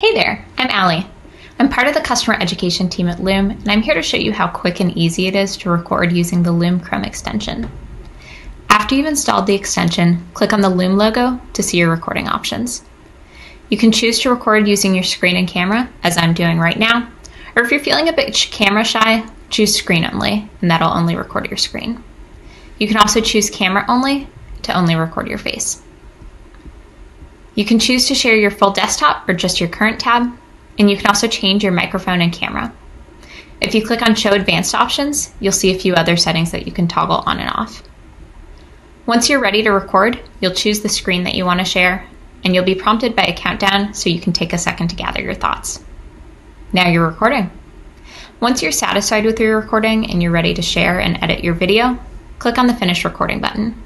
Hey there, I'm Allie. I'm part of the customer education team at Loom, and I'm here to show you how quick and easy it is to record using the Loom Chrome extension. After you've installed the extension, click on the Loom logo to see your recording options. You can choose to record using your screen and camera, as I'm doing right now, or if you're feeling a bit camera shy, choose screen only, and that'll only record your screen. You can also choose camera only to only record your face. You can choose to share your full desktop or just your current tab, and you can also change your microphone and camera. If you click on Show Advanced Options, you'll see a few other settings that you can toggle on and off. Once you're ready to record, you'll choose the screen that you want to share, and you'll be prompted by a countdown so you can take a second to gather your thoughts. Now you're recording. Once you're satisfied with your recording and you're ready to share and edit your video, click on the Finish Recording button.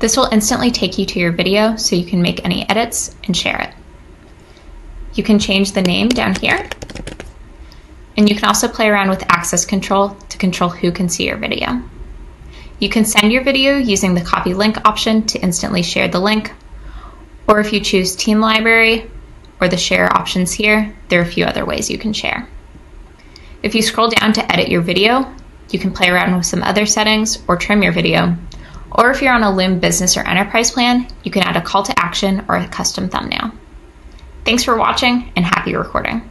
This will instantly take you to your video so you can make any edits and share it. You can change the name down here. And you can also play around with access control to control who can see your video. You can send your video using the copy link option to instantly share the link. Or if you choose Team Library or the share options here, there are a few other ways you can share. If you scroll down to edit your video, you can play around with some other settings or trim your video or if you're on a Loom business or enterprise plan, you can add a call to action or a custom thumbnail. Thanks for watching and happy recording.